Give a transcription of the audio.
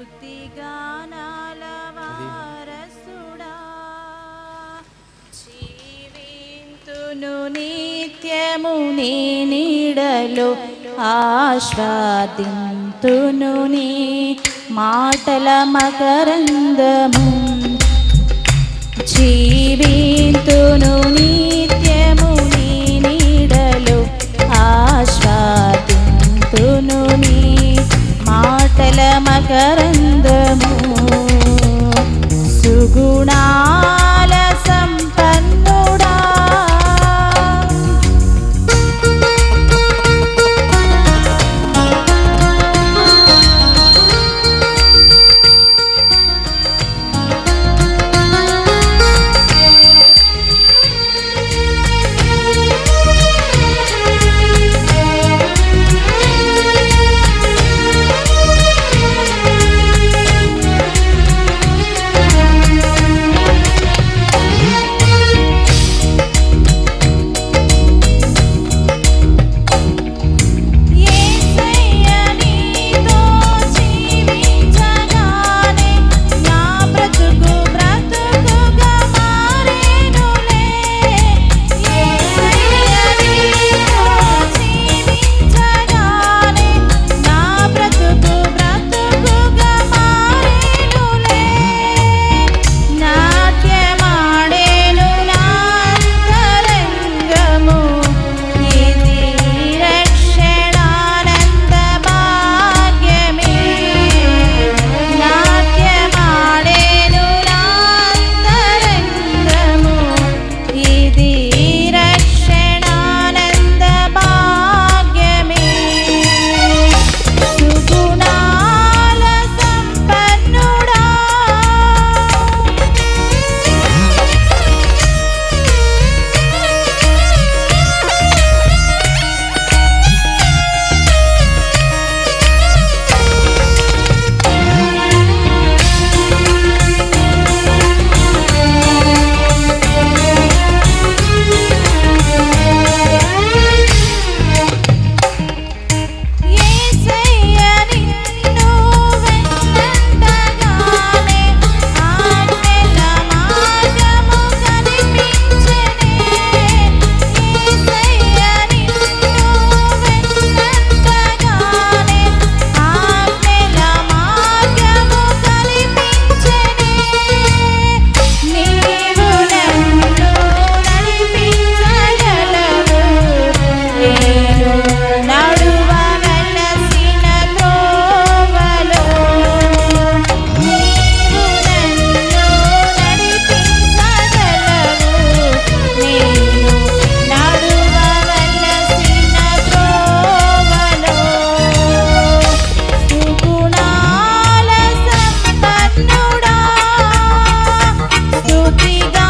స్థుతిగానాలవారసుడా జీవింతును నిత్యము నీ నీడలో ఆశ్వాదింతును నీ మాటల మకరందము. జీవింతును నీ करन ಶ್ರೀಗಾ